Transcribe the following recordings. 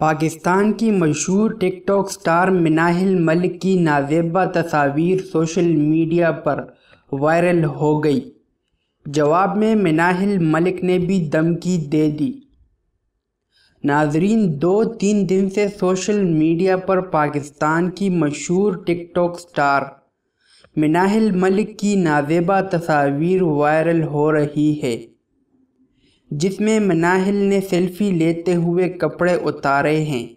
पाकिस्तान की मशहूर TikTok star Minahil Malik की नाजेबा तस्वीर सोशल मीडिया पर वायरल हो गई। जवाब में मिनाहिल मलिक ने भी धमकी दे दी। नाजरीन, दो तीन दिन से सोशल मीडिया पर पाकिस्तान की मशहूर टिकटॉक स्टार मिनाहिल मलिक की नाजेबा तस्वीर वायरल हो रही है। जिसमें मनाहिल ने सेल्फी लेते हुए कपड़े उतारे हैं।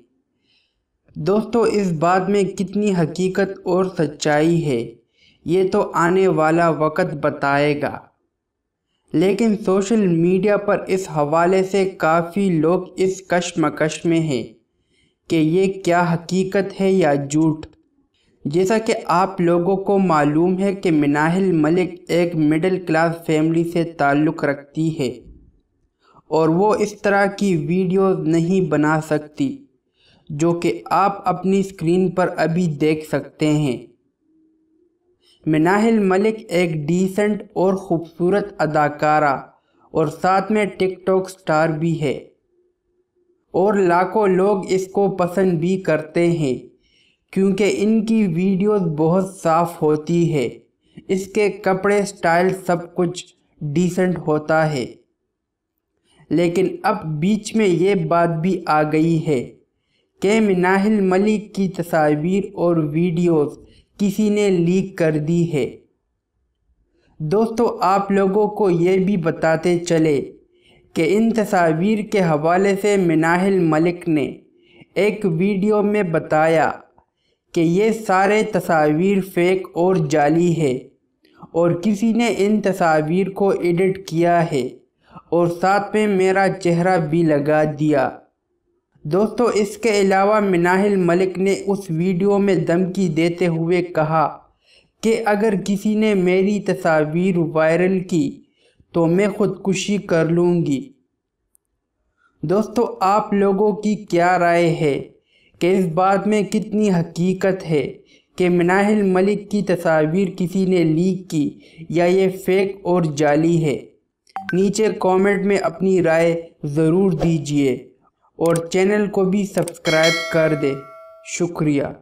दोस्तों, इस बात में कितनी हकीकत और सच्चाई है, ये तो आने वाला वक्त बताएगा। लेकिन सोशल मीडिया पर इस हवाले से काफ़ी लोग इस कश्मकश में हैं कि ये क्या हकीकत है या झूठ। जैसा कि आप लोगों को मालूम है कि मिनाहिल मलिक एक मिडिल क्लास फैमिली से ताल्लुक़ रखती है। और वो इस तरह की वीडियो नहीं बना सकती, जो कि आप अपनी स्क्रीन पर अभी देख सकते हैं। मिनाहिल मलिक एक डिसेंट और ख़ूबसूरत अदाकारा और साथ में टिकटॉक स्टार भी है और लाखों लोग इसको पसंद भी करते हैं, क्योंकि इनकी वीडियोस बहुत साफ़ होती है। इसके कपड़े स्टाइल सब कुछ डिसेंट होता है। लेकिन अब बीच में ये बात भी आ गई है। कि मिनाहिल मलिक की तस्वीर और वीडियोस किसी ने लीक कर दी है। दोस्तों, आप लोगों को ये भी बताते चले कि इन तस्वीर के हवाले से मिनाहिल मलिक ने एक वीडियो में बताया कि ये सारे तस्वीर फेक और जाली है और किसी ने इन तस्वीर को एडिट किया है। और साथ में मेरा चेहरा भी लगा दिया। दोस्तों, इसके अलावा मिनाहिल मलिक ने उस वीडियो में धमकी देते हुए कहा कि अगर किसी ने मेरी तस्वीर वायरल की तो मैं ख़ुदकुशी कर लूँगी। दोस्तों, आप लोगों की क्या राय है कि इस बात में कितनी हकीकत है कि मिनाहिल मलिक की तस्वीर किसी ने लीक की या ये फेक और जाली है? नीचे कमेंट में अपनी राय ज़रूर दीजिए और चैनल को भी सब्सक्राइब कर दे। शुक्रिया।